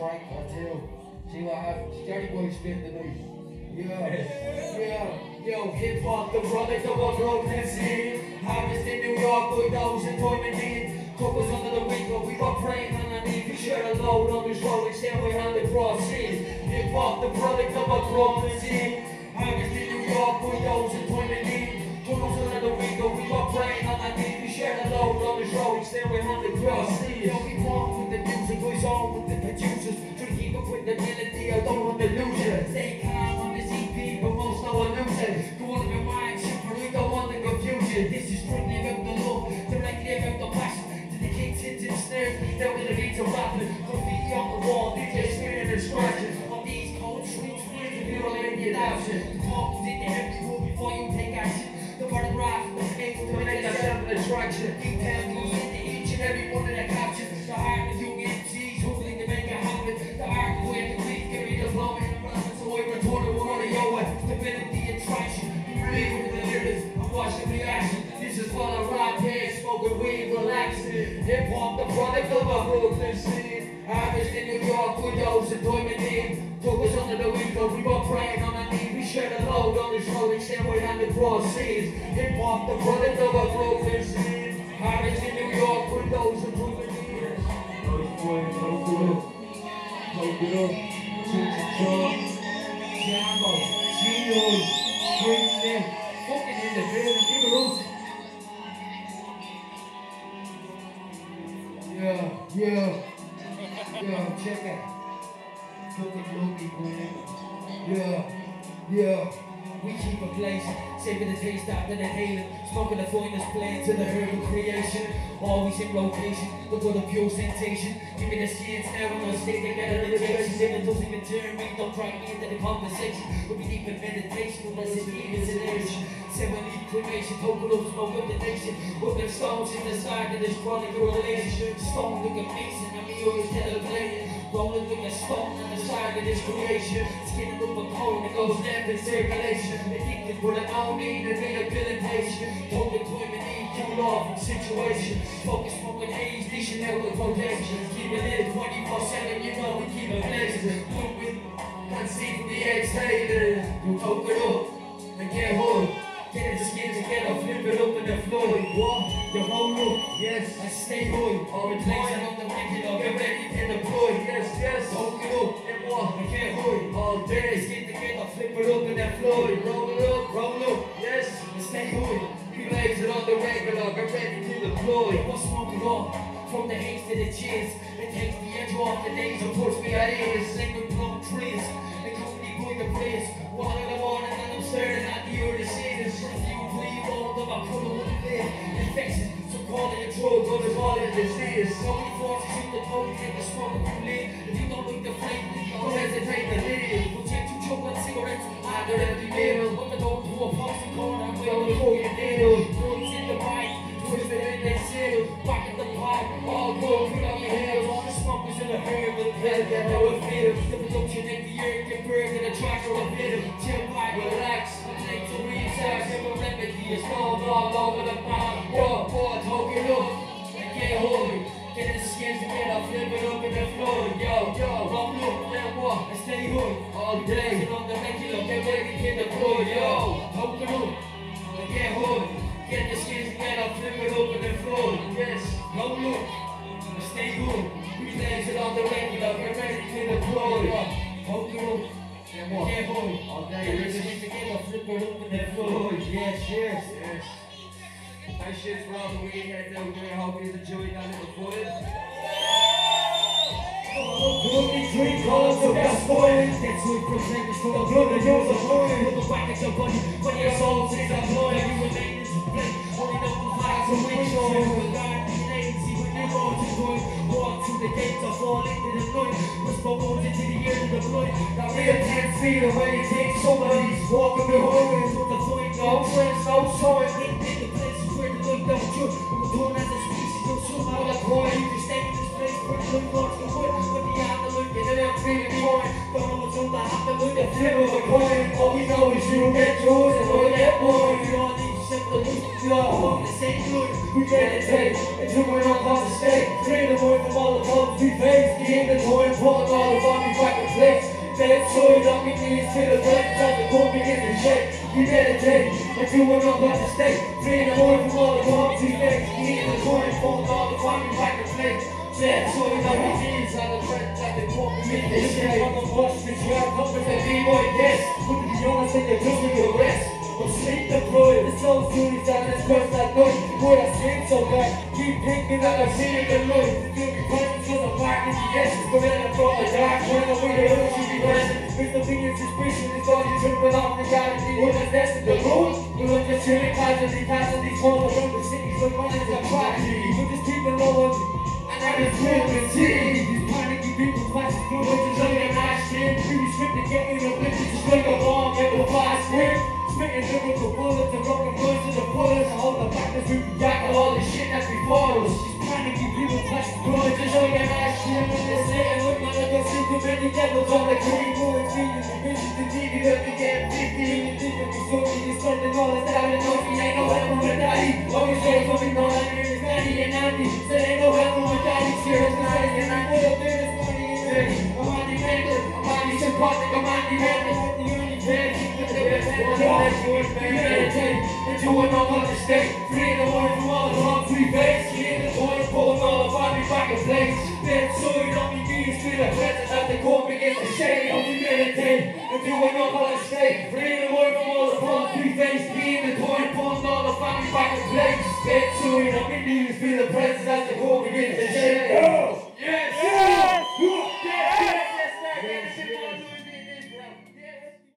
Frank, I tell. See what happens. Johnny Boy spend the night. Yeah, yeah, yo, hip hop, the product of our a broken scene. Harvest in New York, with those employment in us under the window, we were praying underneath. We shared a load on this road, we stand behind the crosses. Hip hop, the product of our a broken scene. Harvest in New York, with those employment in us under the window, we were praying underneath. We shared a load on this road, we stand behind the crosses. Yo, we walk with the music, we on with the. The talk in the empty room before you take action. The photograph was able to make a sound attraction. Details goes into each and every one of the captions. The heart of young MCs hoping to make it happen. The art of where the week can be deployment and rapping. So I return to one of your. Stability attraction. Be real with the lyrics. I'm watching reaction. This is what I rap here. Smoking weed, relaxing. Hip hop, the product of a Brooklyn scene. Harvest in New York, with those enjoyment in. Took us under the window, we were praying on our knees. We shared a load on this road, extend behind the cross seas. Hip hop, the product of Brooklyn scene. Harvest in New York, those enjoyment in. Nice boy, no good. No good. Chicks and chop. Jambo, Cheetos, fucking in the it up. Yeah, yeah, yeah, check it. Looking looky, man. Yeah, yeah. We keep a place, saving the taste after the hailing, smoking the finest plant to the herbal creation. Always in rotation, look for the pure sensation. Give me the skins now when I stay together, the taste. If it doesn't even turn me, don't me into the conversation. We'll be deep in meditation, unless it's demons in action. Seven leaf cremation, total up, smoke up the nation. Whipping stones in the side of this chronic relation. Stone a mason, I mean, always teleplating. Rolling with a stone on the side of this creation. Skinning up a cone that goes down in circulation. Addicted with an own need and rehabilitation. Total employment need, kill off from situation. Focus smoking haze, dishing out the quotation. Keep it in 24 7, you know we keep it blazing. Put with unsafely exhaling. You up in the floor. What? You hold up, yes, I stay. All the place on the regular, get ready to deploy. Yes, yes, hold it up and walk, I can't hood. All day, skin together, flip it up in the floor. Roll it up, roll up, yes, I stay hood. We blaze it on the regular, get ready to deploy. What's smoking up? From the haze to the cheers, it takes the edge off the days and puts me at ease. Single plum trees, the company boy the place. It. So many forces in the cold, take smoke if you live. You don't look the flame, don't hesitate to live. We'll take two chocolate cigarettes, I got every meal. Put the dope to a postal corner, we all before you deal. Drugs in the bite, twisted in the seal. Back in the pipe, all good, put on your heels. All the smokers in the herb, with the hell, get how it feels. The production in the earth, get burned in the track or a bit. Chill back, relax, take to recess. If a remedy is all all over the All day, get on the regular, get ready to deploy. Yo, talk it up, and get hood. Get the skins together, flip it in the floor. Yes, up, and stay hood. We blaze it on the regular, get ready to deploy. Yo, talk it up. And walk. Get hood. All day, get the skins together, flip it in the floor. Yes, yes, yes. That shit's the weed heads out there. I hope you enjoyed that little footage. Drink calls the best boys. That's what presents for the good and yours are born. Put the back at your body, when your soul is employed. You remain as a flame. Only know the fire to make sure. With God, see when you to good. Walk through the gates or fall into the night. Whisper words into the ear of the blood. That real tense feel when you take somebody's walking behind. With the point, no friends, no sign. In, in the places where the light don't judge. We're born as a species, you'll somehow like boy. You can stay in this place where the light wants tables and pushing, all we know is you get yours and we'll get bored. You all need simple loose, all fucking the same good. We get it take, and you went up on the stage. Three the morning from all the clubs, we face. The inventory, pulling all the fucking fucking flicks that soy up in these to the left side, the corn begins to shake. You meditate, but you will not let the state. Three the morning from all the corn to legs. You need the corn and fold all the fucking pack of flakes. That soy up in these on the left that they want me to this shit. On the bus, bitch, you have comfort and B-boy, yes. Put the honest in your just with your rest. I'm sleep deployed, the soul series on this quest I know Boy, I sleep so bad, keep thinking that I'm seeing the Lord Feel me punching cause the essence Go ahead and throw a with the hood, she be it's all you tripping off the reality What is that's in the room? You short man. And do what I'm on the state. Free the word from all the wrongs we face. Get the corner, pulling all the body back in place. Then so you don't be these feel the presence of the core begins to shake. Don't we meditate, what I'm the state. Free the word from all the wrongs we face. Be the corner, pulling all the body back in place. Get to it, don't be these feel the presence of the core begins to shake.